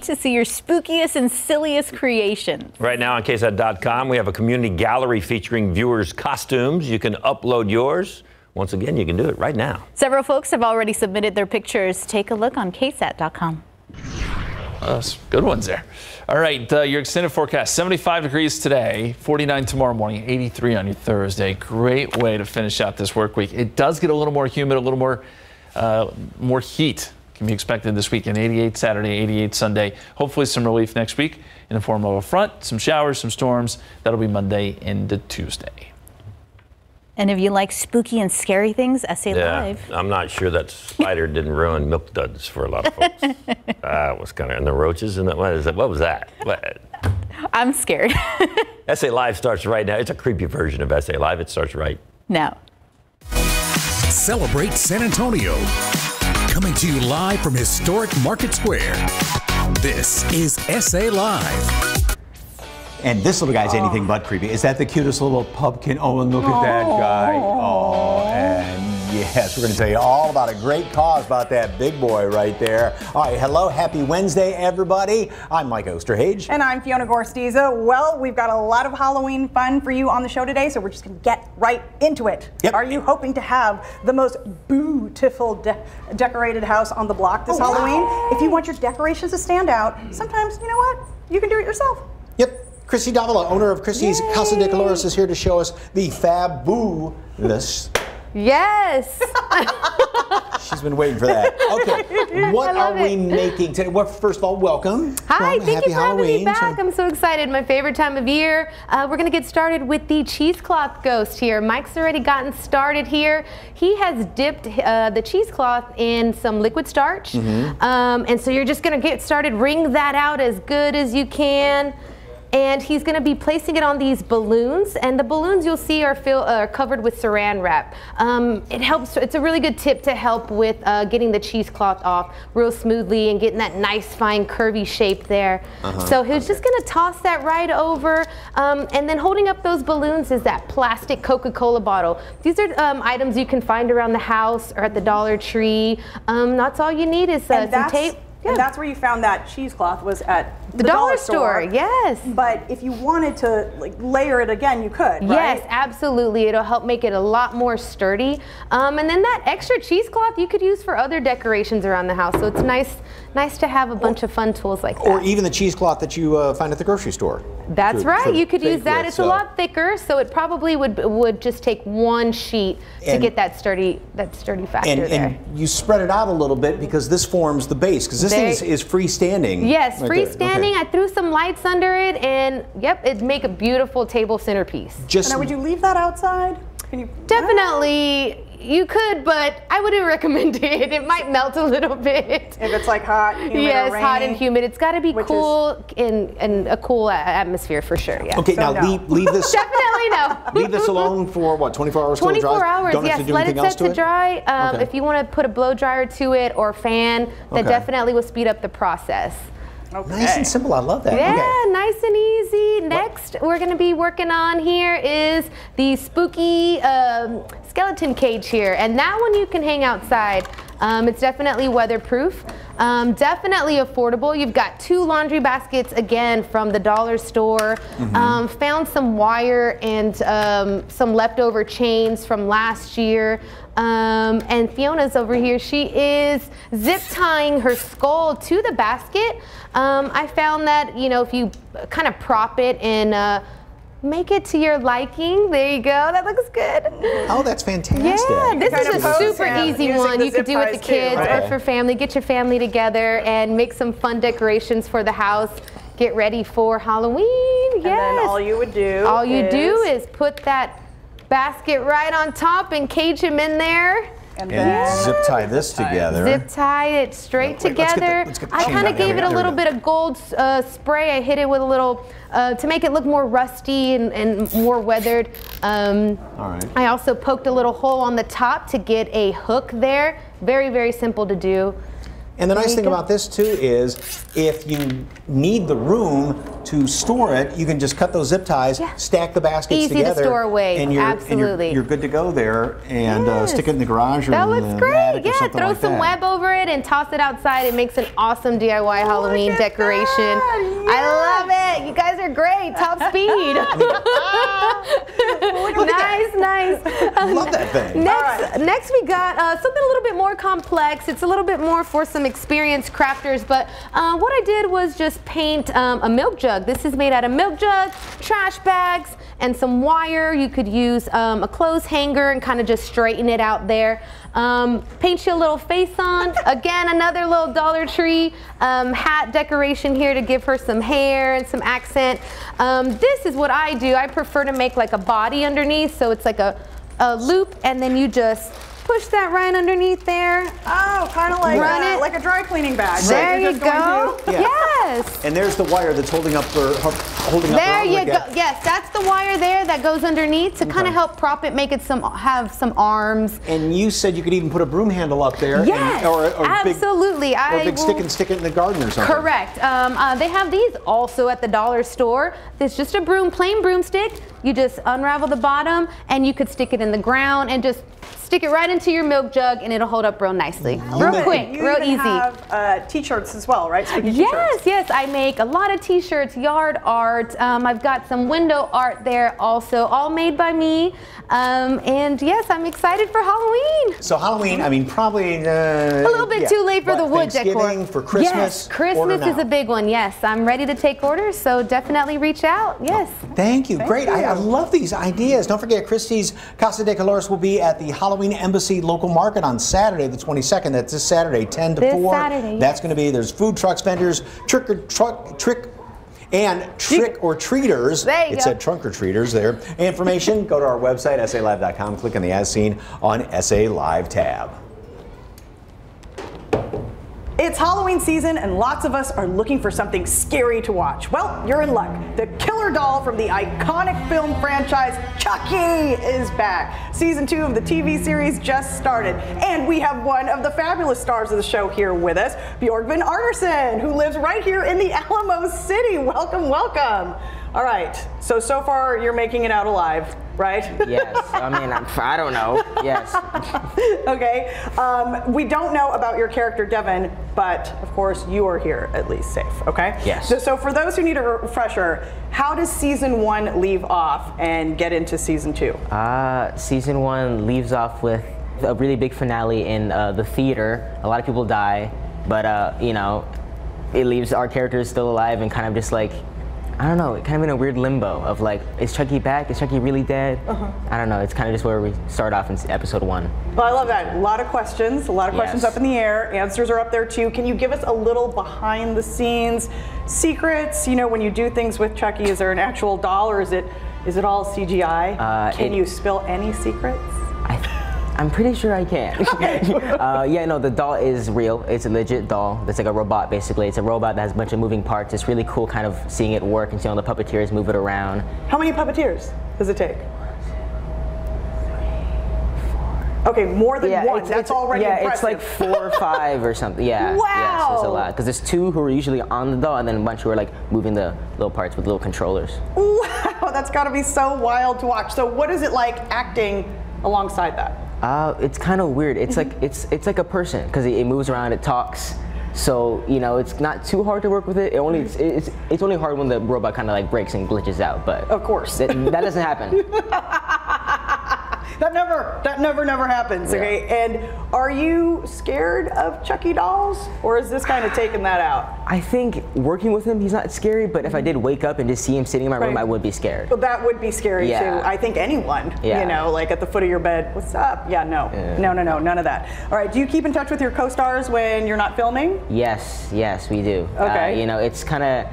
to see your spookiest and silliest creations. Right now on KSAT.com, we have a community gallery featuring viewers' costumes. You can upload yours. Once again, you can do it right now. Several folks have already submitted their pictures. Take a look on KSAT.com. Uh, good ones there. All right, uh, your extended forecast 75 degrees today, 49 tomorrow morning, 83 on your Thursday. Great way to finish out this work week. It does get a little more humid, a little more, uh, more heat can be expected this weekend 88 Saturday, 88 Sunday. Hopefully, some relief next week in the form of a front, some showers, some storms. That'll be Monday into Tuesday. And if you like spooky and scary things, SA yeah, Live. I'm not sure that spider didn't ruin milk duds for a lot of folks. That was kind of, and the roaches, and that, what, is that, what was that? What? I'm scared. SA Live starts right now. It's a creepy version of SA Live. It starts right now. Celebrate San Antonio coming to you live from historic Market Square. This is SA Live. And this little guy's anything but creepy. Is that the cutest little pumpkin? Oh, and look at that guy. Oh, and Yes, we're going to tell you all about a great cause about that big boy right there. All right, hello, happy Wednesday, everybody. I'm Mike Osterhage. And I'm Fiona Gorostiza. Well, we've got a lot of Halloween fun for you on the show today, so we're just going to get right into it. Yep. Are you hoping to have the most beautiful de decorated house on the block this oh, Halloween? Wow. If you want your decorations to stand out, sometimes, you know what? You can do it yourself. Yep. Christy Davila, owner of Christie's Yay. Casa de Colores, is here to show us the fabulous Yes. She's been waiting for that. Okay, what are we making today? Well, first of all, welcome. Hi, well, thank you for Halloween. having me back. I'm so excited. My favorite time of year. Uh, we're going to get started with the cheesecloth ghost here. Mike's already gotten started here. He has dipped uh, the cheesecloth in some liquid starch. Mm -hmm. um, and so you're just going to get started. Wring that out as good as you can and he's going to be placing it on these balloons and the balloons you'll see are, fill, uh, covered with saran wrap. Um, it helps, it's a really good tip to help with uh, getting the cheesecloth off real smoothly and getting that nice fine curvy shape there. Uh -huh. So he's okay. just going to toss that right over um, and then holding up those balloons is that plastic Coca-Cola bottle. These are um, items you can find around the house or at the Dollar Tree. Um, that's all you need is uh, some tape. Yeah. And that's where you found that cheesecloth was at the, the dollar, dollar store. store. Yes. But if you wanted to like layer it again, you could. Right? Yes, absolutely. It'll help make it a lot more sturdy. Um, and then that extra cheesecloth you could use for other decorations around the house. So it's nice, nice to have a bunch or, of fun tools like that. Or even the cheesecloth that you uh, find at the grocery store. That's to, right. To you could use that. With, it's so. a lot thicker, so it probably would would just take one sheet and, to get that sturdy that sturdy factor and, there. And you spread it out a little bit because this forms the base because this there, thing is, is freestanding. Yes, right freestanding. Okay. I threw some lights under it, and yep, it'd make a beautiful table centerpiece. Just now, would you leave that outside? Can you? Definitely. You could, but I wouldn't recommend it. It might melt a little bit. If it's like hot, humid, yes, hot and humid. It's got to be cool in, in a cool atmosphere for sure. Yeah. Okay, so now no. leave, leave this. Definitely no. leave this alone for what? 24 hours. 24 hours. Don't yes. Let it set to, to dry. Um, okay. If you want to put a blow dryer to it or fan, that okay. definitely will speed up the process. Okay. Nice and simple. I love that. Yeah, okay. nice and easy. Next, what? we're going to be working on here is the spooky um, skeleton cage here. And that one you can hang outside. Um, it's definitely weatherproof. Um, definitely affordable. You've got two laundry baskets again from the dollar store. Mm -hmm. um, found some wire and um, some leftover chains from last year. Um, and Fiona's over here. She is zip tying her skull to the basket. Um, I found that, you know, if you kind of prop it in uh, make it to your liking. There you go. That looks good. Oh, that's fantastic. Yeah, this is a super easy one. You could do with the kids too, or for family. Get your family together and make some fun decorations for the house. Get ready for Halloween. Yes. And then all you would do All you is... do is put that basket right on top and cage him in there. And, and zip tie this together. Zip tie it straight Wait, together. The, I kind of gave it a little bit of gold uh, spray. I hit it with a little, uh, to make it look more rusty and, and more weathered. Um, All right. I also poked a little hole on the top to get a hook there. Very, very simple to do. And the nice thing about this too is if you need the room to store it, you can just cut those zip ties, Yeah. stack the baskets Easy to together, store away, and you're, and you're- you're, good to go there and uh, stick it in the garage or That in looks the great. attic Yeah, throw like some that. web over it and toss it outside. It makes an awesome DIY Halloween at decoration. that. I love it. You guys are great. Top speed. nice, nice. Um, Love that thing. Next, right. next we got uh, something a little bit more complex. It's a little bit more for some experienced crafters, but uh, what I did was just paint um, a milk jug. This is made out of milk jugs, trash bags, and some wire. You could use um, a clothes hanger and kind of just straighten it out there. Um, paint your little face on. Again, another little Dollar Tree um, hat decoration here to give her some hair and some accent. Um, this is what I do. I prefer to make like a body underneath, so it's like a, a loop, and then you just push that right underneath there. Oh, kind of like, Run uh, it. like a dry cleaning bag. right? There You're you go. Yeah. Yes. And there's the wire that's holding up the holding up There the you arm go. like that. Yes, that's the wire there that goes underneath to kind of help prop it, make it some have some arms. And you said you could even put a broom handle up there. and- Yes, or, or Big, absolutely. or I a big stick will- and stick it in the garden or something. Correct. Um, uh, they have these also at the dollar store. It's just a broom, plain broomstick. You just unravel the bottom, and you could stick it in the ground and just stick it right into your milk jug, and it'll hold up real nicely, real make- quick, You real even easy. have uh, t-shirts as well, right? Yes, yes, I make a lot of t-shirts, yard art. Um, I've got some window art there also, all made by me. Um, and yes, I'm excited for Halloween. So Halloween, I mean, probably uh, A little bit too late for the wood decor. Thanksgiving, for Christmas. Yes, Christmas is a big one. Yes, I'm ready to take orders, so definitely reach out. Yes. Thank you. Great. I, I you. love these ideas. Don't forget, Christie's Casa de Colores will be at the Halloween Embassy local market on Saturday, the 22nd. That's this Saturday, 10 to This 4. Saturday, That's yes. going to be, there's food trucks, vendors, trick or truck, trick. And trick or treaters. There you it go. said trunk or treaters there. Information, go to our website, salive.com, click on the As Seen on SA Live tab. It's Halloween season, and lots of us are looking for something scary to watch. Well, you're in luck. The killer doll from the iconic film franchise Chucky is back. Season two of the TV series just started, and we have one of the fabulous stars of the show here with us, Bjorgvin Arnarson, who lives right here in the Alamo City. Welcome, welcome. All right, so so far you're making it out alive, right? Yes, I mean, I'm, I don't know. Yes. okay. Um, we don't know about your character, Devin, but of course you are here at least safe. Okay. Yes. So, so for those who need a refresher, how does season one leave off and get into season two? Uh, season one leaves off with a really big finale in uh, the theater. A lot of people die, but uh, you know, it leaves our characters still alive and kind of just like. I don't know, kind of in a weird limbo of like, is Chucky back? Is Chucky really dead? Uh-huh. I don't know. It's kind of just where we start off in episode one. Well, I love that. A lot of questions. A lot of questions Yes. up in the air. Answers are up there too. Can you give us a little behind the scenes secrets? You know, when you do things with Chucky, is there an actual doll or is it is it all CGI? Uh, Can it- you spill any secrets? I'm pretty sure I can. uh, yeah, no, the doll is real. It's a legit doll. It's like a robot, basically. It's a robot that has a bunch of moving parts. It's really cool, kind of seeing it work and seeing all the puppeteers move it around. How many puppeteers does it take? Okay, more than one. it's, That's it's, already yeah, impressive. it's like four or five or something. Yeah. Yeah, so it's a lot because there's two who are usually on the doll, and then a bunch who are like moving the little parts with little controllers. Wow, that's got to be so wild to watch. So, what is it like acting alongside that? Uh, it's kind of weird. It's Mm-hmm. like it's it's like a person because it, it moves around, it talks. So you know, it's not too hard to work with it. It only it's it's, it's only hard when the robot kind of like breaks and glitches out. But Of course. that, that doesn't happen. That never, that never, never happens. Yeah. Okay, and are you scared of Chucky dolls, or is this kind of taking that out? I think working with him, he's not scary. But if I did wake up and just see him sitting in my room, I would be scared. Well, that would be scary Yeah. too. I think anyone, you know, like at the foot of your bed, what's up? Yeah, no, Yeah. no, no, no, none of that. All right, do you keep in touch with your co-stars when you're not filming? Yes, yes, we do. Okay. Uh, you know, it's kind of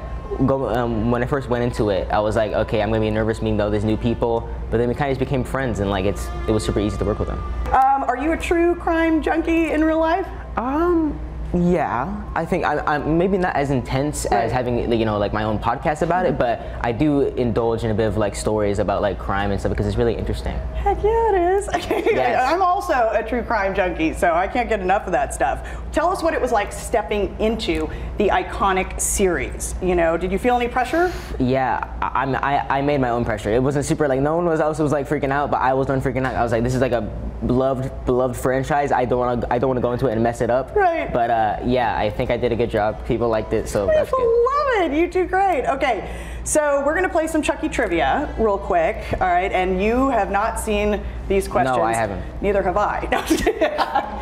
go um, when I first went into it, I was like, okay, I'm gonna be nervous meeting all these new people. But then we kind of just became friends, and like it's it was super easy to work with them. Um, are you a true crime junkie in real life? Um, Yeah, I think I, I'm maybe not as intense Right. as having you know like my own podcast about it, but I do indulge in a bit of like stories about like crime and stuff because it's really interesting. Heck yeah, it is. Yes. I'm also a true crime junkie, so I can't get enough of that stuff. Tell us what it was like stepping into the iconic series. You know, did you feel any pressure? Yeah, I, I'm- I, I made my own pressure. It wasn't super like no one was else was like freaking out, but I was done freaking out. I was like, this is like a beloved beloved franchise. I don't want to I don't want to go into it and mess it up. Right. But uh, yeah, I think I did a good job. People liked it, so that's I good. love it. You do great. Okay, so we're gonna play some Chucky trivia real quick. All right, and you have not seen these questions. No, I haven't. Neither have I. No, I'm just kidding.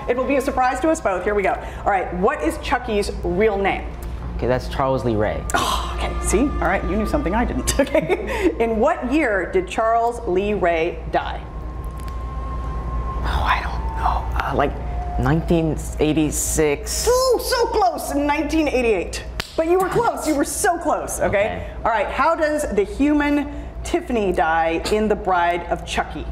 it will be a surprise to us both. Here we go. All right, what is Chucky's real name? Okay, that's Charles Lee Ray. Okay, see? All right, you knew something I didn't. Okay. In what year did Charles Lee Ray die? Oh, I don't know. Uh, like 1986. Ooh, so close, 1988. But you were close, you were so close, okay? Okay. All right, how does the human Tiffany die in The Bride of Chucky?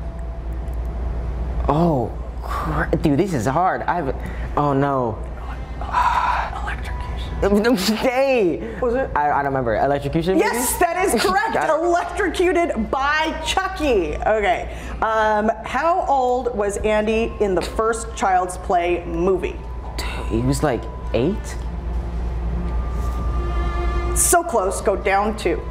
Oh, cr- dude, this is hard. I've. Oh no. Electrocution. hey. Was it? I, I don't remember. Electrocution. maybe? Yes, that is correct. Electrocuted by Chucky. Okay. Um, how old was Andy in the first Child's Play movie? He was like eight. So close, go down two.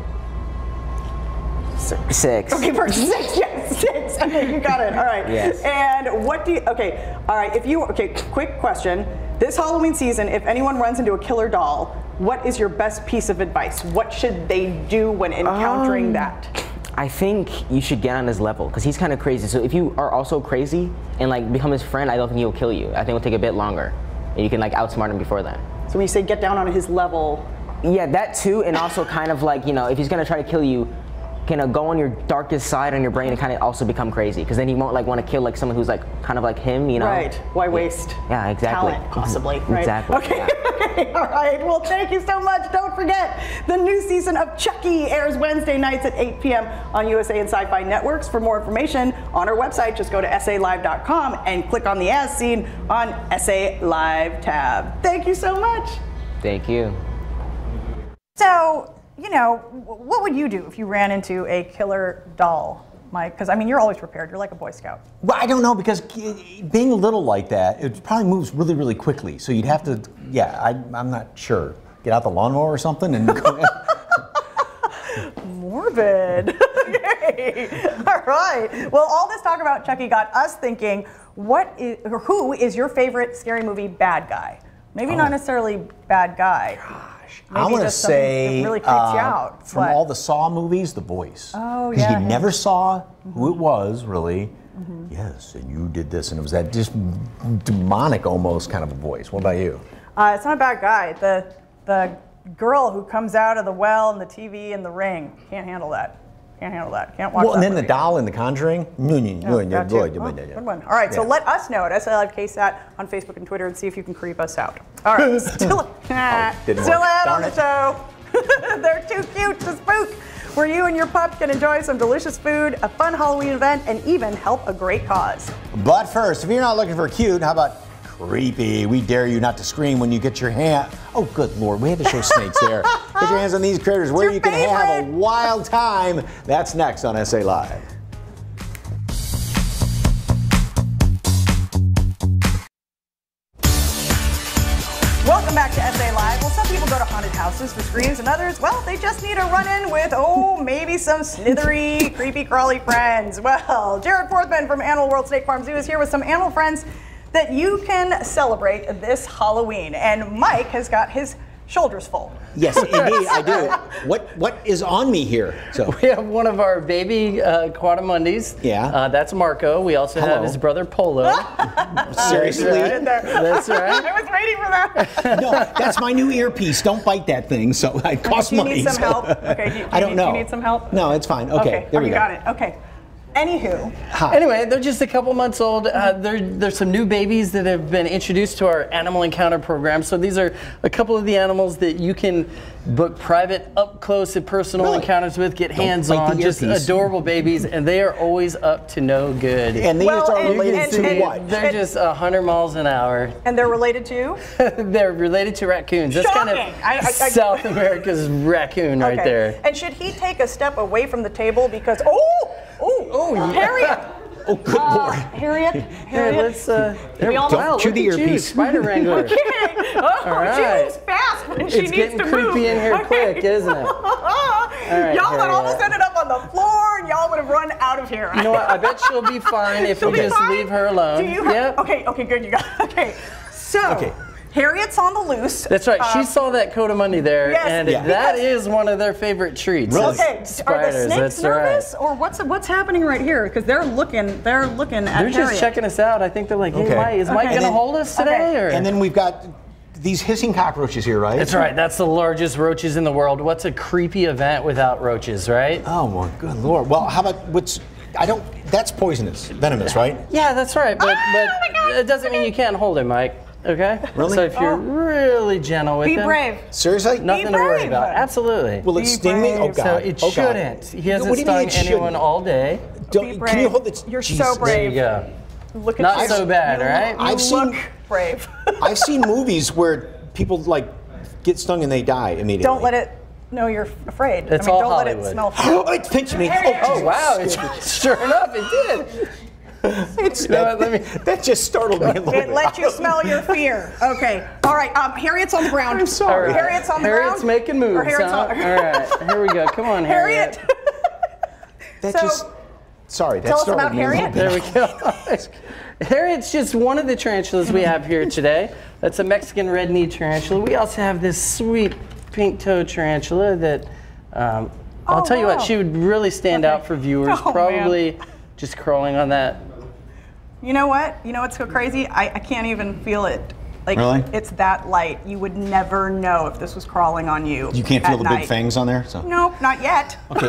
Six. Okay, for six, yes, six. Okay, you got it. All right. Yes. And what do you? Okay, all right. If you okay, quick question. This Halloween season, if anyone runs into a killer doll, what is your best piece of advice? What should they do when encountering Um, that? I think you should get on his level because he's kind of crazy. So if you are also crazy and like become his friend, I don't think he'll kill you. I think it'll take a bit longer, and you can like outsmart him before then. So when you say get down on his level, Yeah, that too, and also kind of like you know, if he's gonna try to kill you, kind of go on your darkest side on your brain and kind of also become crazy, because then he won't like want to kill like someone who's like kind of like him, you know? right? Why waste? Yeah, exactly. Talent, possibly. Mm-hmm. Right? Exactly. Okay. yeah. Okay. All right. Well, thank you so much. Don't forget, the new season of Chucky airs Wednesday nights at 8 p.m. on USA and Syfy Networks. For more information on our website, just go to salive.com and click on the as seen on SA Live tab. Thank you so much. Thank you. So, you know, what would you do if you ran into a killer doll, Mike? Because I mean, you're always prepared. You're like a Boy Scout. Well, I don't know because being little like that, it probably moves really, really quickly. So you'd have to, yeah, I, I'm not sure. Get out the lawnmower or something and go. Morbid. okay. All right. Well, all this talk about Chucky got us thinking, what is, or who is your favorite scary movie bad guy? Maybe not oh. necessarily bad guy. I want to say really creeps you uh, out. from What? all the Saw movies, The Voice. Oh, yeah. Because you yeah. never saw who it was really. Yes, and you did this, and it was that just demonic almost kind of a voice. What about you? Uh, it's not a bad guy. The the girl who comes out of the well and the TV and the ring can't handle that. Can't handle that. Can't watch Well, and then the doll in The Conjuring. No, no, no, no, good one. All right, so Yeah. let us know at SA KSAT on Facebook and Twitter and see if you can creep us out. All right, still, Oh, still ahead on the show. They're too cute to spook. Where you and your pup can enjoy some delicious food, a fun Halloween event, and even help a great cause. But first, if you're not looking for cute, how about creepy? We dare you not to scream when you get your hand. Oh, good lord, we had to show snakes there. Get your hands on these critters where you can have a wild time. That's next on SA Live. Welcome back to SA Live. Well, some people go to haunted houses for screams, and others, well, they just need a run-in with, oh, maybe some slithery, creepy, crawly friends. Well, Jared Forthman from Animal World Snake Farm Zoo is here with some animal friends that you can celebrate this Halloween. And Mike has got his shoulders full. Yes, indeed, I do. What What is on me here? So, We have one of our baby uh, coatimundis. Yeah. Uh, that's Marco. We also Hello. have his brother Polo. seriously? In there. That's right. I was waiting for that. No, that's my new earpiece. Don't bite that thing. So it costs Do you need some so- help? Okay, do do I don't need- know. do you need some help? No, it's fine. Okay, there oh, we you go. got it. Okay. Anywho, Anyway, they're just a couple months old. Uh, there's some new babies that have been introduced to our animal encounter program. So these are a couple of the animals that you can book private, up close and personal Really? encounters with, get hands on, just earpiece. adorable babies, and they are always up to no good. And these Well, are and- related and- to and- what? they're just 100 miles an hour. and they're related to? they're related to raccoons. That's kind of I- I- I- South America's raccoon right there. And should he take a step away from the table because, oh, oh, Oh, yeah. Harriet. Oh, good Uh, lord. Harriet, Here, Harriet. let's. Uh, there, we all- wow, Don't chew the earpiece. Spider Wrangler. Okay. Oh, All she moves fast when she It's needs to move. It's getting creepy in here Okay. quick, isn't it? right, y'all would almost ended up on the floor and y'all would have run out of here. You know what? I bet she'll be fine if we She'll just fine? leave her alone. Do you have, yep. Okay, okay, good. You got okay. So Okay. Harriet's on the loose. That's right. Uh, she saw that coatimundi there, yes, and Yeah. that because- is one of their favorite treats. Really? is Okay, are the snakes That's nervous, right. or what's what's happening right here? Because they're looking, they're looking at They're just Harriet. checking us out. I think they're like, "Hey, Okay. Mike, is Mike gonna hold us Okay. today?" Or? And then we've got these hissing cockroaches here, right? that's right. That's the largest roaches in the world. What's a creepy event without roaches, right? Oh my good lord. Well, how about what's? I don't. That's poisonous, venomous, right? Yeah, that's right. But Oh but my God. it doesn't mean you can't hold him, Mike. Okay. Really? So if you're Oh. really gentle with Be him, brave. Seriously? nothing to worry about. Absolutely. Will it Be sting me? Oh god. so it oh, God. shouldn't. He hasn't you mean stung it anyone shouldn't? all day. Don't, Be Can you brave. hold it? You're so brave. There you go. Look at Not you. so bad, You right? look- I've you seen- look brave. I've seen movies where people like get stung and they die immediately. Don't let it know you're afraid. It's I mean, all don't let it Hollywood. smell. Oh, it pinched me. Oh, Oh wow! It's, sure enough, it did. It's, You know that, what, let me- that just startled me a little It bit. It let you smell your fear. Okay. All right. Um, Harriet's on the ground. I'm sorry. All right. Harriet's on the ground. Harriet's ground. making moves. Or Harriet's huh? on- All right, here we go. Come on, Harriet. Harriet. That So, just. Sorry, that tell us startled about me a Harriet. There we go. Harriet's just one of the tarantulas we have here today. That's a Mexican red knee tarantula. We also have this sweet pink toed tarantula that um, I'll Oh, tell you wow. what, she would really stand Okay. out for viewers. Oh, man. Probably just crawling on that. You know what? You know what's so crazy? I, I can't even feel it. Like Really? it's that light. You would never know if this was crawling on you. You can't feel the night. big fangs on there? So. Nope, not yet. Okay.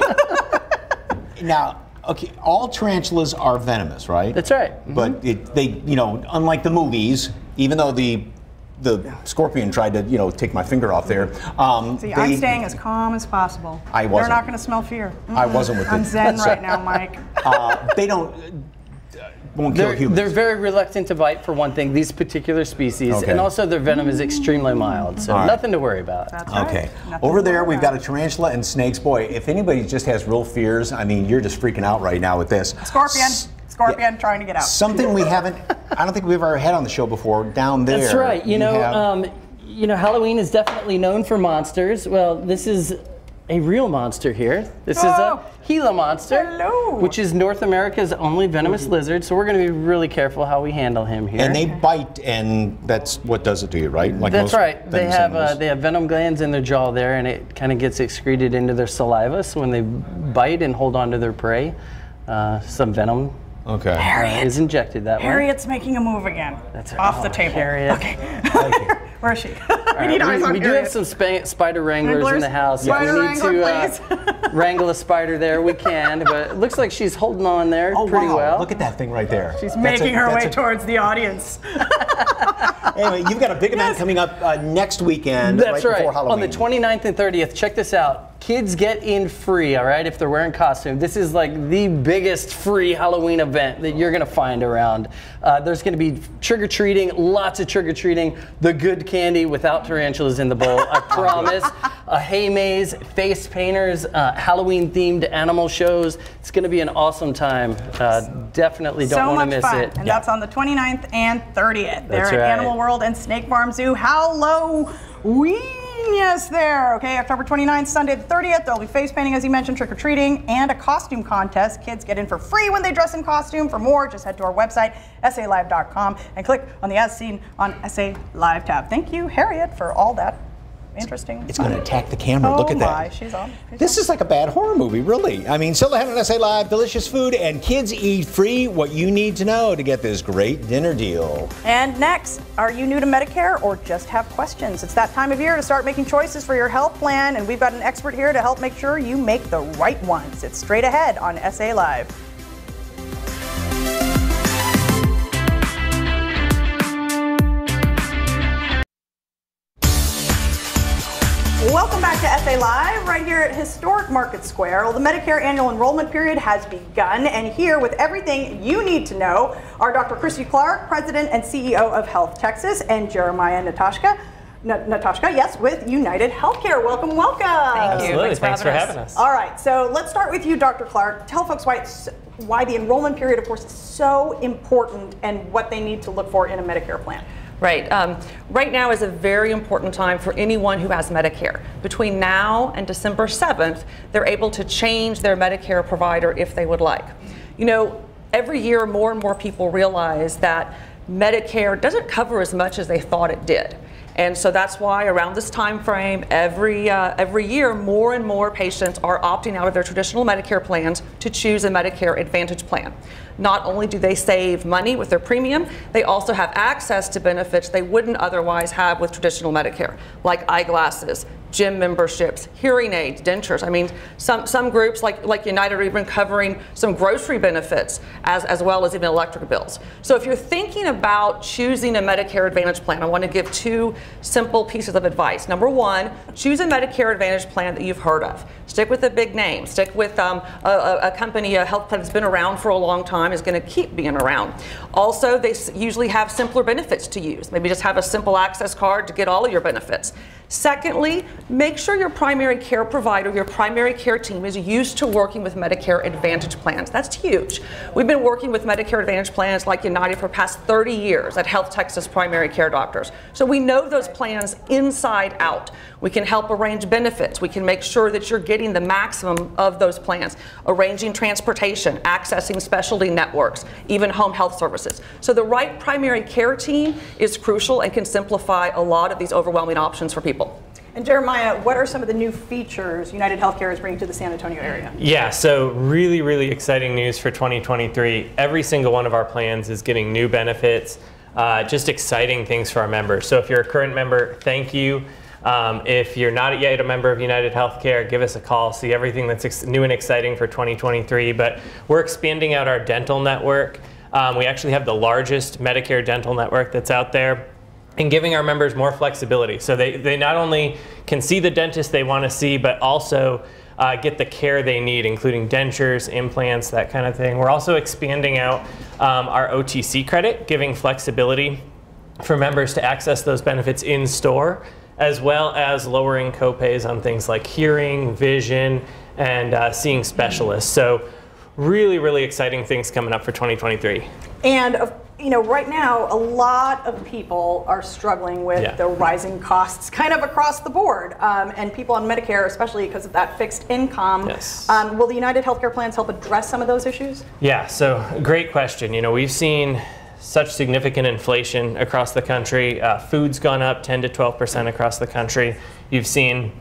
now, okay, all tarantulas are venomous, right? That's right. But it, they, you know, unlike the movies, even though the the scorpion tried to, you know, take my finger off there. Um, See, they- I'm staying as calm as possible. I wasn't. They're wasn't. going to smell fear. I wasn't with I'm the- zen that's right right. now, Mike. Uh, they don't uh, won't kill They're, humans. they're very reluctant to bite for one thing, these particular species, Okay. and also their venom is extremely mild, so All right. nothing to worry about. That's. Okay. Nothing Over there, we've got a tarantula and snakes. Boy, if anybody just has real fears, I mean, you're just freaking out right now with this. Scorpion. S- Scorpion yeah. trying to get out. Something we haven't, I don't think we've ever had on the show before. Down there. That's right. You know, have- um, you know, Halloween is definitely known for monsters. Well, this is a real monster here. This is Oh. a Gila monster, Hello. which is North America's only venomous lizard. So we're going to be really careful how we handle him here. and they bite, and that's what does it to you, right? Like That's most right. They have uh, they have venom glands in their jaw there, and it kind of gets excreted into their saliva. So when they bite and hold on to their prey, uh, some venom okay. uh, is injected that way. Harriet's making a move again. That's off oh, the table. Harriet. Okay. Where is she? we need we, eyes on we do have some spa- spider wranglers in the house. Spider we need wrangler, to uh, wrangle a spider there, we can. But it looks like she's holding on there Oh, pretty wow. well. Look at that thing right there. She's making her way towards the audience. Anyway, you've got a big event coming up uh, next weekend, That's right, right. before Halloween. On the 29th and 30th, check this out. Kids get in free, all right, if they're wearing costume. This is like the biggest free Halloween event that you're going to find around. Uh, there's going to be trick or treating, lots of trick or treating, the good candy without tarantulas in the bowl, I promise. A hay maze, face painters, uh, Halloween themed animal shows. It's going to be an awesome time. Uh, definitely don't so want much to miss fun. it. And that's on the 29th and 30th. They're That's at right. Animal World and Snake Farm Zoo. Halloween there. Okay, October 29th, Sunday the 30th. There'll be face painting, as you mentioned, trick or treating, and a costume contest. Kids get in for free when they dress in costume. For more, just head to our website, salive.com, and click on the As Seen on SA Live tab. Thank you, Harriet, for all that interesting. It's going to attack the camera. Oh Look at oh my, that. she's on. She's This is like a bad horror movie, really. I mean, still ahead on SA Live, delicious food, and kids eat free. What you need to know to get this great dinner deal. And next, are you new to Medicare or just have questions? It's that time of year to start making choices for your health plan, and we've got an expert here to help make sure you make the right ones. It's straight ahead on SA Live. Welcome back to SA Live, right here at historic Market Square. Well, the Medicare annual enrollment period has begun, and here with everything you need to know are Dr. Christy Clark, President and CEO of Health Texas, and Jeremiah Natashka. N- Natashka, yes, with United Healthcare. Welcome, welcome. Thank you. Absolutely. Thanks, for having us. All right, so let's start with you, Dr. Clark. Tell folks why it's, why the enrollment period, of course, is so important and what they need to look for in a Medicare plan. Right. Um, right now is a very important time for anyone who has Medicare. Between now and December 7th, they're able to change their Medicare provider if they would like. You know, every year more and more people realize that Medicare doesn't cover as much as they thought it did. And so that's why around this time frame, every, uh, every year, more and more patients are opting out of their traditional Medicare plans to choose a Medicare Advantage plan. Not only do they save money with their premium, they also have access to benefits they wouldn't otherwise have with traditional Medicare, like eyeglasses, gym memberships, hearing aids, dentures. I mean, some, some groups like, like United are even covering some grocery benefits as, as well as even electric bills. So if you're thinking about choosing a Medicare Advantage plan, I want to give two simple pieces of advice. Number one, choose a Medicare Advantage plan that you've heard of. Stick with a big name. Stick with um, a, a, company, a health plan that's been around for a long time, is going to keep being around. Also, they usually have simpler benefits to use. Maybe just have a simple access card to get all of your benefits. Secondly, make sure your primary care provider, your primary care team is used to working with Medicare Advantage plans. That's huge. We've been working with Medicare Advantage plans like United for past 30 years at Health Texas primary care doctors. So we know those plans inside out. We can help arrange benefits. We can make sure that you're getting the maximum of those plans, arranging transportation, accessing specialty networks, even home health services. So the right primary care team is crucial and can simplify a lot of these overwhelming options for people. And Jeremiah, what are some of the new features United Healthcare is bringing to the San Antonio area? Yeah, so really, really exciting news for 2023. Every single one of our plans is getting new benefits, uh, just exciting things for our members. So if you're a current member, thank you. Um, if you're not yet a member of United Healthcare, give us a call, see everything that's new and exciting for 2023. But we're expanding out our dental network. Um, we actually have the largest Medicare dental network that's out there and giving our members more flexibility. So they, they not only can see the dentist they want to see, but also uh, get the care they need, including dentures, implants, that kind of thing. We're also expanding out um, our OTC credit, giving flexibility for members to access those benefits in store, as well as lowering copays on things like hearing, vision, and uh, seeing specialists. So really, really exciting things coming up for 2023. And you know, right now, a lot of people are struggling with yeah. the rising costs kind of across the board. Um, and people on Medicare, especially because of that fixed income. Yes. Um, will the United Healthcare plans help address some of those issues? Yeah, so great question. You know, we've seen such significant inflation across the country. Uh, food's gone up 10 to 12% across the country. You've seen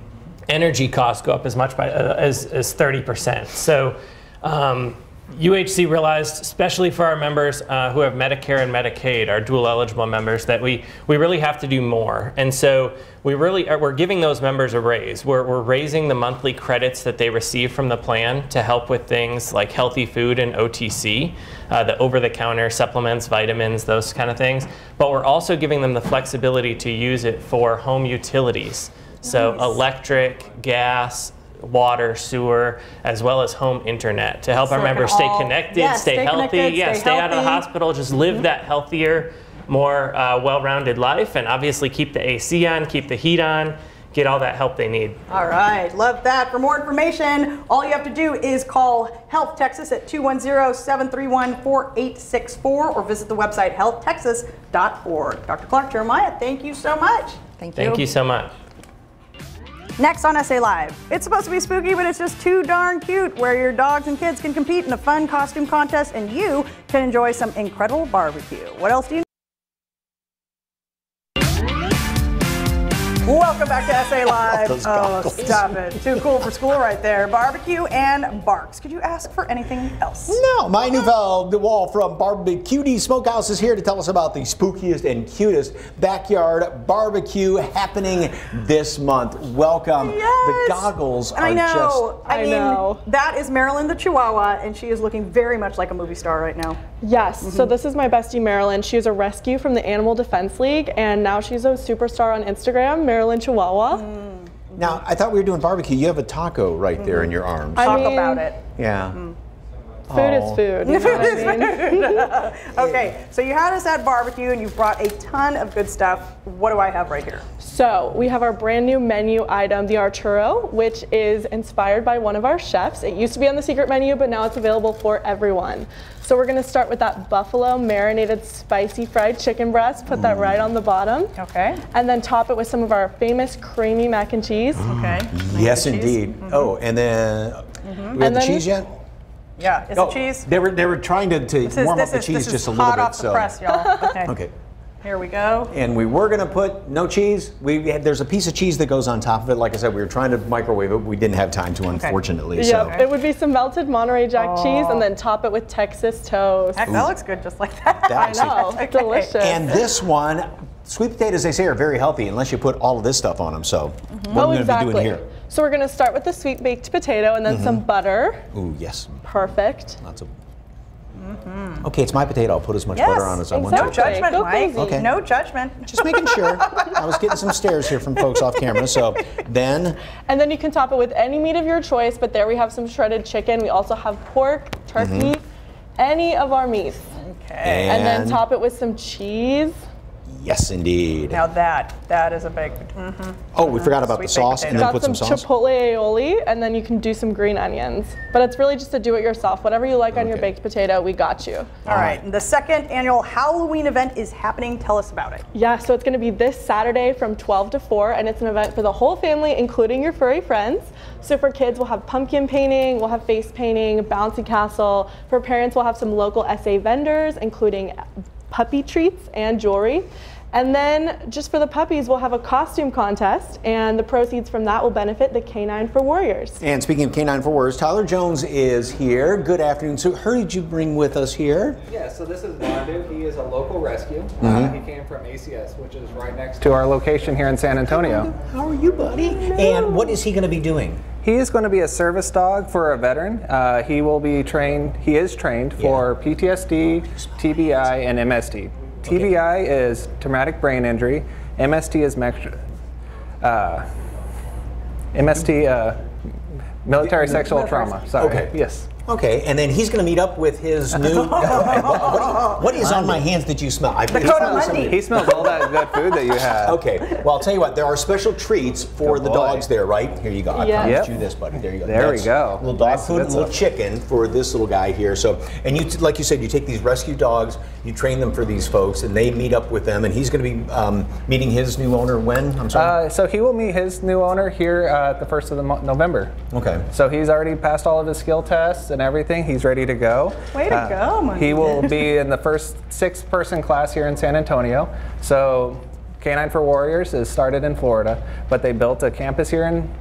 energy costs go up as much by, uh, as, as 30%. So, um, UHC realized, especially for our members uh, who have Medicare and Medicaid, our dual eligible members, that we, we really have to do more. And so we really are, we're giving those members a raise. We're, we're raising the monthly credits that they receive from the plan to help with things like healthy food and OTC, uh, the over-the-counter supplements, vitamins, those kind of things. But we're also giving them the flexibility to use it for home utilities. So nice. electric, gas, water, sewer, as well as home internet to help so our members stay connected, yeah, stay, stay, healthy, connected, yeah, stay, stay healthy. out of the hospital, just live mm-hmm. that healthier, more uh, well-rounded life, and obviously keep the AC on, keep the heat on. Get all that help they need. All right, love that. For more information, all you have to do is call Health Texas at 210-731-4864 or visit the website healthtexas.org. Dr. Clark Jeremiah, thank you so much. Thank you. Thank you so much. Next on SA Live, it's supposed to be spooky, but it's just too darn cute, where your dogs and kids can compete in a fun costume contest and you can enjoy some incredible barbecue. What else do you back to SA Live. oh, stop it. Too cool for school right there. Barbecue and barks. Could you ask for anything else? No. My Nouvelle DeWall from Bar-B-Cutie Smokehouse is here to tell us about the spookiest and cutest backyard barbecue happening this month. Welcome. Yes. The goggles are I know. just... I, I mean, know. that is Marilyn the Chihuahua, and she is looking very much like a movie star right now. Yes, so mm-hmm. this is my bestie Marilyn. She was a rescue from the Animal Defense League, and now she's a superstar on Instagram, Marilyn Chihuahua. Mm. Now, I thought we were doing barbecue. You have a taco right there in your arms. I Talk mean, about it. yeah. Mm. Food Oh. is food. You know what I mean? Okay, so you had us at barbecue and you've brought a ton of good stuff. What do I have right here? So we have our brand new menu item, the Arturo, which is inspired by one of our chefs. It used to be on the secret menu, but now it's available for everyone. So we're gonna start with that buffalo marinated spicy fried chicken breast. Put that right on the bottom. Okay. And then top it with some of our famous creamy mac and cheese. Okay. Mm-hmm. Yes, cheese. indeed. Mm-hmm. Oh, and then mm-hmm. we have And the then- cheese yet? Yeah, is Oh, it cheese? They were they were trying to, to This is, warm up the is, cheese just a little hot bit. off the so press, y'all. Okay. okay. Here we go. And we were gonna put no cheese. We had, there's a piece of cheese that goes on top of it. Like I said, we were trying to microwave it. We didn't have time to, unfortunately. Yep, So it would be some melted Monterey Jack cheese Oh. and then oh. top it with Texas toast. Heck, that looks good just like that. That I know, Okay. delicious. and this one, sweet potatoes, they say are very healthy unless you put all of this stuff on them. So what oh, are we gonna exactly. be doing here? So we're gonna start with the sweet baked potato and then mm-hmm. some butter. Ooh, yes, Perfect. lots of. Mm-hmm. Okay, it's my potato. I'll put as much Yes, butter on as I want no judgment, Go Mike. crazy. Okay. No judgment. Just making sure. I was getting some stares here from folks off camera. So then, And then you can top it with any meat of your choice, but there we have some shredded chicken. We also have pork, turkey, mm-hmm. any of our meats. Okay. And, then top it with some cheese. Yes, indeed. Now that, that is a big, mhm. Oh, we forgot about Sweet the sauce, baked and then Got put some, some sauce. chipotle aioli, and then you can do some green onions. But it's really just a do-it-yourself. Whatever you like on your baked potato, we got you. All right. The second annual Halloween event is happening. Tell us about it. Yeah, so it's going to be this Saturday from 12 to 4, and it's an event for the whole family, including your furry friends. So for kids, we'll have pumpkin painting, we'll have face painting, bouncy castle. For parents, we'll have some local SA vendors, including puppy treats and jewelry. And then just for the puppies, we'll have a costume contest, and the proceeds from that will benefit the K9 for Warriors. And speaking of K9 for Warriors, Tyler Jones is here. Good afternoon. So, who did you bring with us here? Yeah, so this is Vandu. He is a local rescue. Mm-hmm. Uh, he came from ACS, which is right next to our location here in San Antonio. How are you, buddy? And what is he going to be doing? He is going to be a service dog for a veteran. Uh, he will be trained, he is trained for PTSD, TBI, and MST. TBI is traumatic brain injury, MST is uh, MST, uh, military sexual trauma. Sorry. Okay. Yes. Okay, and then he's going to meet up with his new. what, what- what is on my hands that you smell? I, Dakota Mundy. He smells all that good food that you had. Okay, well, I'll tell you what, there are special treats for Good the boy. dogs there, right? Here you go. I Yeah. promised Yep. you this, buddy. There you go. There we go. Little dog Nice food and a little chicken for this little guy here. So, and you, like you said, you take these rescue dogs, you train them for these folks, and they meet up with them, and he's going to be um, meeting his new owner when? I'm sorry. Uh, so he will meet his new owner here uh, at the first of the mo- November. okay. So he's already passed all of his skill tests and everything. He's ready to go. Uh, Way to go, Monkey. He will be in the first six-person class here in San Antonio. So K9 for Warriors is started in Florida, but they built a campus here in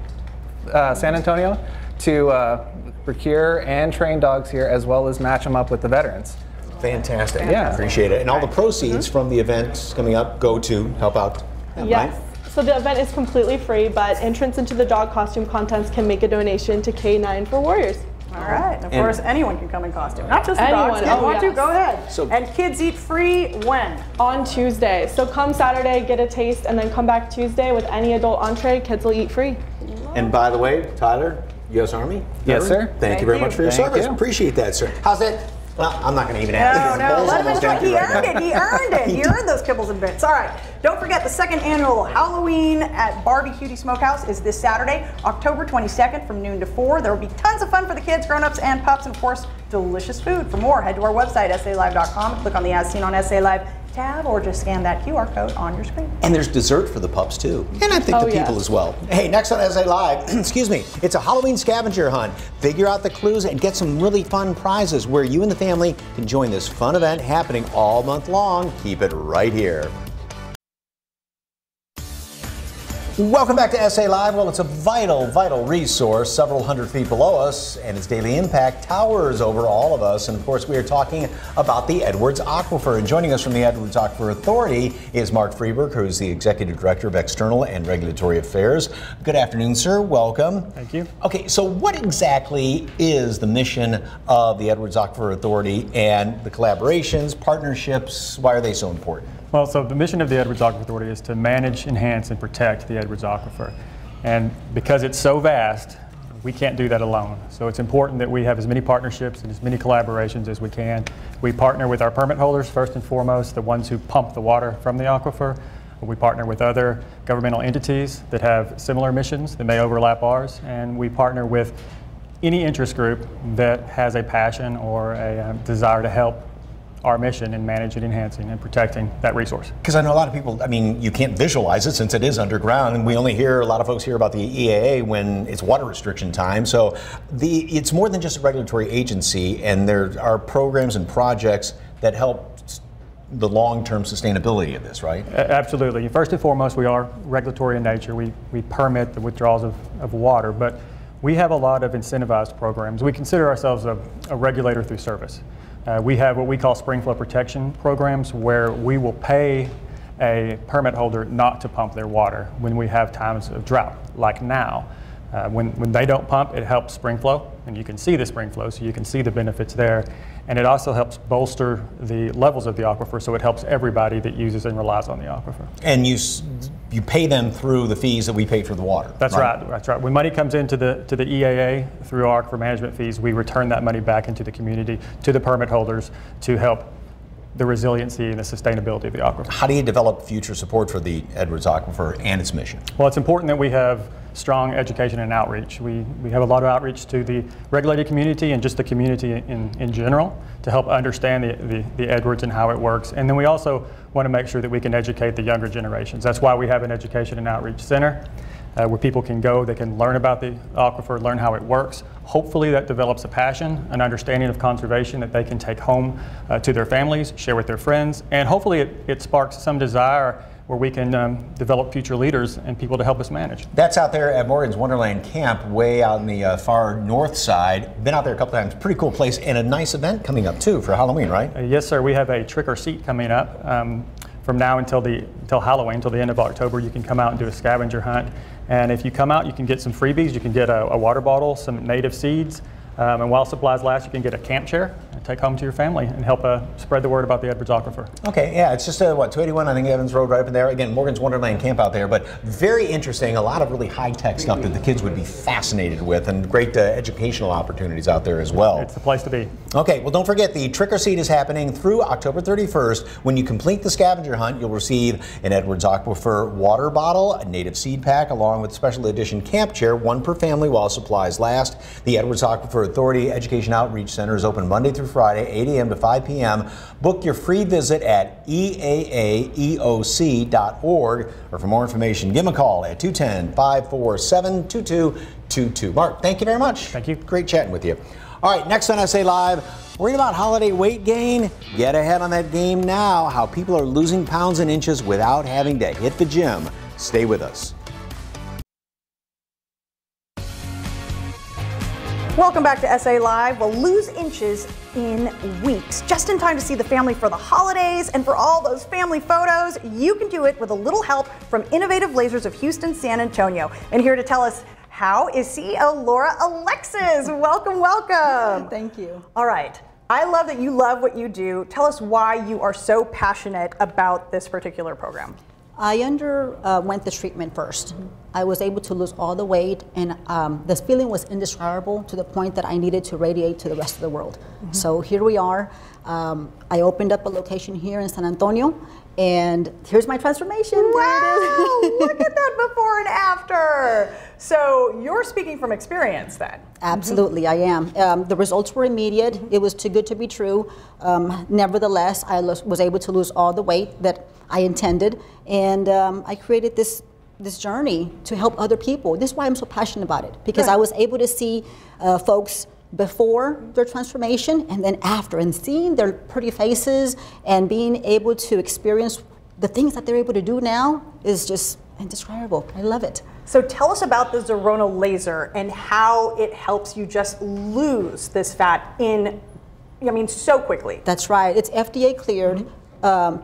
uh, San Antonio to uh, procure and train dogs here, as well as match them up with the veterans. Fantastic. Yeah. Appreciate it. And all the proceeds from the event coming up go to help out. them, Yes. right? So the event is completely free, but entrance into the dog costume contest can make a donation to K9 for Warriors. All right. Of And- course, anyone can come in costume. Not just the Anyone. dogs. Oh, if you Oh, want to, go ahead. So- and kids eat free when? On Tuesday. So come Saturday, get a taste, and then come back Tuesday with any adult entree. Kids will eat free. And by the way, Tyler, U.S. Army? Yes, veteran, sir. Thank, Thank you very you. much for your Thank service. you. Appreciate that, sir. How's that? Well, I'm not going to even ask. No, no, let him enjoy. He right earned now. it. He earned it. He earned those kibbles and bits. All right. Don't forget the second annual Halloween at Barbecue Smokehouse is this Saturday, October 22nd from noon to 4. There will be tons of fun for the kids, grown-ups, and pups, and of course, delicious food. For more, head to our website, salive.com, click on the As Seen on SA Live tab, or just scan that QR code on your screen. And there's dessert for the pups too. And I think Oh, the people yes. as well. Hey, next on SA Live, excuse me, it's a Halloween scavenger hunt. Figure out the clues and get some really fun prizes where you and the family can join this fun event happening all month long. Keep it right here. Welcome back to SA Live. Well, it's a vital, vital resource several hundred feet below us, and its daily impact towers over all of us. And of course, we are talking about the Edwards Aquifer. And joining us from the Edwards Aquifer Authority is Mark Friberg, who's the Executive Director of External and Regulatory Affairs. Good afternoon, sir. Welcome. Thank you. Okay, so what exactly is the mission of the Edwards Aquifer Authority and the collaborations, partnerships? Why are they so important? Well, so the mission of the Edwards Aquifer Authority is to manage, enhance, and protect the Edwards Aquifer. And because it's so vast, we can't do that alone. So it's important that we have as many partnerships and as many collaborations as we can. We partner with our permit holders first and foremost, the ones who pump the water from the aquifer. We partner with other governmental entities that have similar missions that may overlap ours, and we partner with any interest group that has a passion or a um, desire to help our mission in managing, enhancing, and protecting that resource. Because I know a lot of people, I mean, you can't visualize it since it is underground, and we only hear, a lot of folks hear about the EAA when it's water restriction time. So the it's more than just a regulatory agency, and there are programs and projects that help the long-term sustainability of this, right? Absolutely. First and foremost, we are regulatory in nature. We, we permit the withdrawals of, of water, but we have a lot of incentivized programs. We consider ourselves a, a regulator through service. Uh, we have what we call spring flow protection programs where we will pay a permit holder not to pump their water when we have times of drought, like now. Uh, when, when they don't pump, it helps spring flow, and you can see the spring flow, so you can see the benefits there. And it also helps bolster the levels of the aquifer, so it helps everybody that uses and relies on the aquifer. And you you pay them through the fees that we pay for the water. That's right. right. That's right. When money comes into the to the EAA through our aquifer management fees, we return that money back into the community to the permit holders to help the resiliency and the sustainability of the aquifer. How do you develop future support for the Edwards Aquifer and its mission? Well, it's important that we have strong education and outreach. We, we have a lot of outreach to the regulated community and just the community in, in general to help understand the, the, the Edwards and how it works. And then we also want to make sure that we can educate the younger generations. That's why we have an education and outreach center uh, where people can go, they can learn about the aquifer, learn how it works. Hopefully that develops a passion, an understanding of conservation that they can take home uh, to their families, share with their friends, and hopefully it, it sparks some desire where we can um, develop future leaders and people to help us manage. That's out there at Morgan's Wonderland Camp, way out in the uh, far north side. Been out there a couple times. Pretty cool place and a nice event coming up too for Halloween, right? Uh, yes, sir. We have a trick or seat coming up. Um, from now until the until Halloween, until the end of October, you can come out and do a scavenger hunt. And if you come out, you can get some freebies. You can get a, a water bottle, some native seeds, um, and while supplies last, you can get a camp chair take home to your family and help uh, spread the word about the Edwards Aquifer. Okay, yeah, it's just uh, what 281, I think Evans Road, right up in there. Again, Morgan's Wonderland camp out there, but very interesting. A lot of really high tech stuff that the kids would be fascinated with, and great uh, educational opportunities out there as well. It's the place to be. Okay, well, don't forget the trick or seat is happening through October 31st. When you complete the scavenger hunt, you'll receive an Edwards Aquifer water bottle, a native seed pack, along with special edition camp chair, one per family while supplies last. The Edwards Aquifer Authority Education Outreach Center is open Monday through Friday, 8 a.m. to 5 p.m. Book your free visit at eaaeoc.org, or for more information, give them a call at 210 547 2222. Mark, thank you very much. Thank you. Great chatting with you. All right, next on SA Live, worried about holiday weight gain? Get ahead on that game now. How people are losing pounds and inches without having to hit the gym. Stay with us. Welcome back to SA Live. We'll lose inches in weeks, just in time to see the family for the holidays and for all those family photos. You can do it with a little help from Innovative Lasers of Houston, San Antonio. And here to tell us how is CEO Laura Alexis. Welcome, welcome. Thank you. All right. I love that you love what you do. Tell us why you are so passionate about this particular program. I underwent uh, the treatment 1st mm-hmm. I was able to lose all the weight, and um, this feeling was indescribable to the point that I needed to radiate to the rest of the world. Mm-hmm. So here we are. Um, I opened up a location here in San Antonio, and here's my transformation. Wow! look at that before and after. So you're speaking from experience then? Absolutely, mm-hmm. I am. Um, the results were immediate. It was too good to be true. Um, nevertheless, I was able to lose all the weight that I intended, and um, I created this this journey to help other people. This is why I'm so passionate about it because right. I was able to see uh, folks before their transformation and then after, and seeing their pretty faces and being able to experience the things that they're able to do now is just indescribable. I love it. So tell us about the Zerona laser and how it helps you just lose this fat in, I mean, so quickly. That's right. It's FDA cleared. Mm -hmm. um,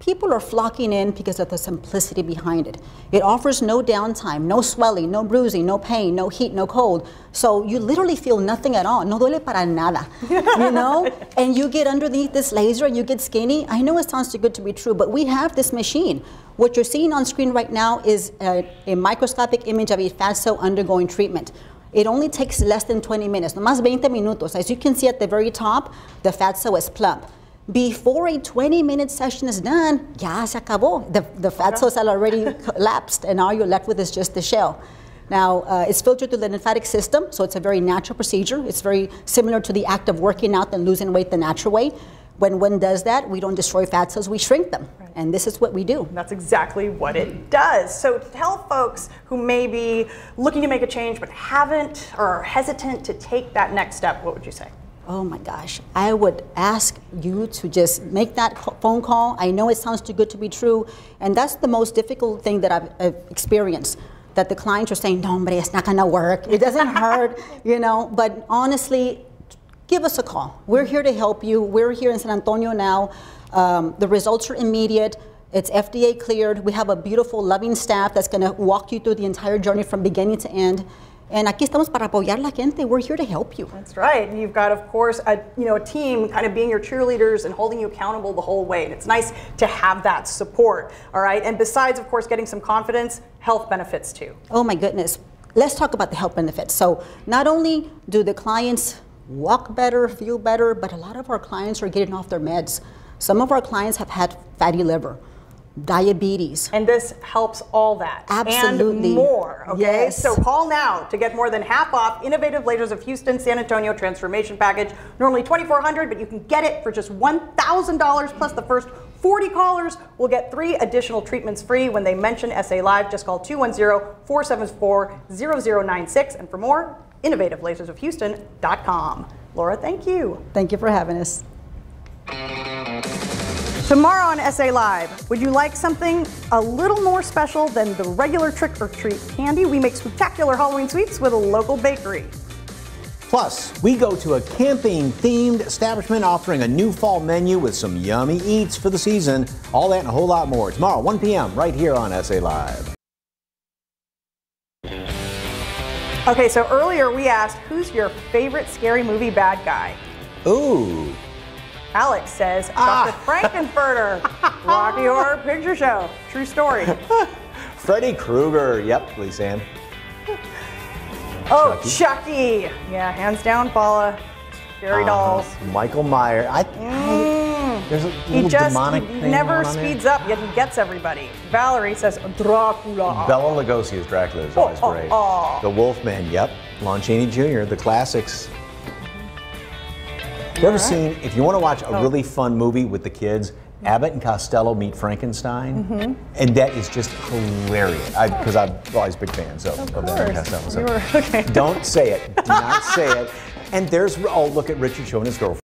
people are flocking in because of the simplicity behind it. It offers no downtime, no swelling, no bruising, no pain, no heat, no cold. So you literally feel nothing at all. No duele para nada. you know? And you get underneath this laser and you get skinny. I know it sounds too good to be true, but we have this machine. What you're seeing on screen right now is a, a microscopic image of a fat cell undergoing treatment. It only takes less than 20 minutes, no más 20 minutos. As you can see at the very top, the fat cell is plump. Before a 20 minute session is done, ya se acabó. The, the fat cells are already collapsed, and all you're left with is just the shell. Now, uh, it's filtered through the lymphatic system, so it's a very natural procedure. It's very similar to the act of working out and losing weight the natural way. When one does that, we don't destroy fat cells, we shrink them. Right. And this is what we do. That's exactly what it does. So tell folks who may be looking to make a change but haven't or are hesitant to take that next step, what would you say? Oh my gosh, I would ask you to just make that phone call. I know it sounds too good to be true, and that's the most difficult thing that I've, I've experienced. That the clients are saying, "No, but it's not gonna work. It doesn't hurt," you know. But honestly, give us a call. We're here to help you. We're here in San Antonio now. Um, the results are immediate. It's FDA cleared. We have a beautiful, loving staff that's going to walk you through the entire journey from beginning to end. And aquí estamos para apoyar la gente. We're here to help you. That's right. And you've got, of course, a you know a team kind of being your cheerleaders and holding you accountable the whole way. And it's nice to have that support. All right. And besides, of course, getting some confidence, health benefits too. Oh my goodness. Let's talk about the health benefits. So not only do the clients walk better, feel better, but a lot of our clients are getting off their meds. Some of our clients have had fatty liver, diabetes. And this helps all that. Absolutely. And more, okay? Yes. So call now to get more than half off Innovative Lasers of Houston San Antonio Transformation Package. Normally 2400 but you can get it for just $1,000 plus the first 40 callers will get three additional treatments free when they mention SA Live. Just call 210-474-0096. And for more, innovativelasersofhouston.com. Laura, thank you. Thank you for having us. Tomorrow on SA Live, would you like something a little more special than the regular trick or treat candy? We make spectacular Halloween sweets with a local bakery. Plus, we go to a camping themed establishment offering a new fall menu with some yummy eats for the season. All that and a whole lot more tomorrow, 1 p.m., right here on SA Live. Okay, so earlier we asked who's your favorite scary movie bad guy? Ooh. Alex says ah. Dr. Frank-N-Furter, Rocky Horror Picture Show. True story. Freddy Krueger. Yep, please, Sam. Oh, Chucky. Yeah, hands down, Paula. Scary uh, dolls. Michael Myers. I, mm. there's a he just he never speeds up, yet he gets everybody. Valerie says Dracula. Bela Lugosi as Dracula is always oh, great. Oh, oh. The Wolfman. Yep. Lon Chaney Jr. The classics. You ever right. seen, if you want to watch a oh. really fun movie with the kids, Abbott and Costello meet Frankenstein, mm-hmm. and that is just hilarious. Because I'm always a big fan so, of, of Abbott and Costello. So were, okay. Don't say it. Do not say it. And there's, oh, look at Richard showing his girlfriend.